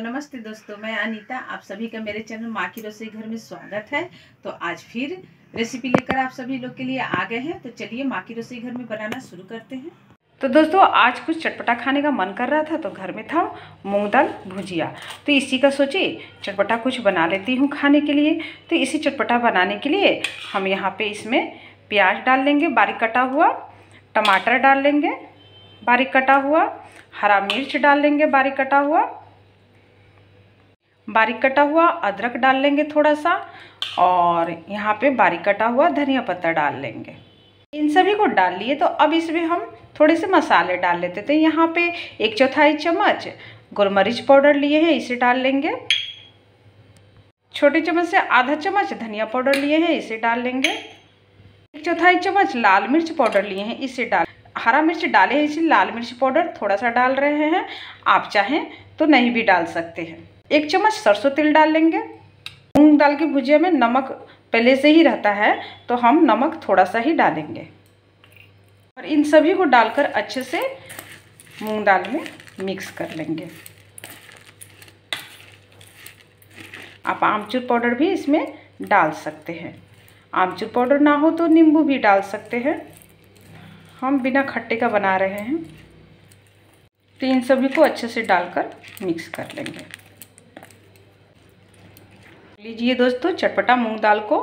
नमस्ते दोस्तों, मैं अनीता, आप सभी का मेरे चैनल माँ की रसोई घर में स्वागत है। तो आज फिर रेसिपी लेकर आप सभी लोग के लिए आ गए हैं। तो चलिए माँ की रसोई घर में बनाना शुरू करते हैं। तो दोस्तों, आज कुछ चटपटा खाने का मन कर रहा था तो घर में था मूंग दाल भुजिया। तो इसी का सोचे चटपटा कुछ बना लेती हूँ खाने के लिए। तो इसी चटपटा बनाने के लिए हम यहाँ पे इसमें प्याज डाल लेंगे, बारीक कटा हुआ, टमाटर डाल लेंगे, बारीक कटा हुआ, हरा मिर्च डाल लेंगे, बारीक कटा हुआ बारीक कटा हुआ अदरक डाल लेंगे थोड़ा सा और यहाँ पे बारीक कटा हुआ धनिया पत्ता डाल लेंगे। इन सभी को डाल लिए तो अब इसमें हम थोड़े से मसाले डाल लेते थे। यहाँ पे एक चौथाई चम्मच गोलमरीच पाउडर लिए हैं, इसे डाल लेंगे। छोटे चम्मच से आधा चम्मच धनिया पाउडर लिए हैं, इसे डाल लेंगे। एक चौथाई चम्मच लाल मिर्च पाउडर लिए हैं, इसे डाल हरा मिर्च डाले हैं, इसे लाल मिर्च पाउडर थोड़ा सा डाल रहे हैं। आप चाहें तो नहीं भी डाल सकते हैं। एक चम्मच सरसों तेल डाल लेंगे। मूंग दाल की भुजिया में नमक पहले से ही रहता है तो हम नमक थोड़ा सा ही डालेंगे। और इन सभी को डालकर अच्छे से मूंग दाल में मिक्स कर लेंगे। आप आमचूर पाउडर भी इसमें डाल सकते हैं। आमचूर पाउडर ना हो तो नींबू भी डाल सकते हैं। हम बिना खट्टे का बना रहे हैं। तो इन सभी को अच्छे से डालकर मिक्स कर लेंगे। लीजिए दोस्तों, चटपटा मूंग दाल को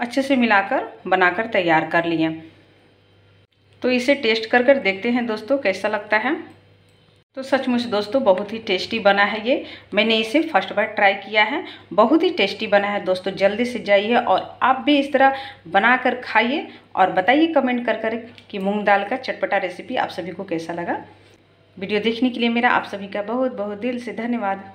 अच्छे से मिलाकर, बनाकर तैयार कर लिए। तो इसे टेस्ट कर कर देखते हैं दोस्तों, कैसा लगता है। तो सचमुच दोस्तों, बहुत ही टेस्टी बना है ये। मैंने इसे फ़र्स्ट बार ट्राई किया है। बहुत ही टेस्टी बना है दोस्तों, जल्दी से जाइए और आप भी इस तरह बना कर खाइए और बताइए कमेंट कर कर कि मूंग दाल का चटपटा रेसिपी आप सभी को कैसा लगा। वीडियो देखने के लिए मेरा आप सभी का बहुत बहुत दिल से धन्यवाद।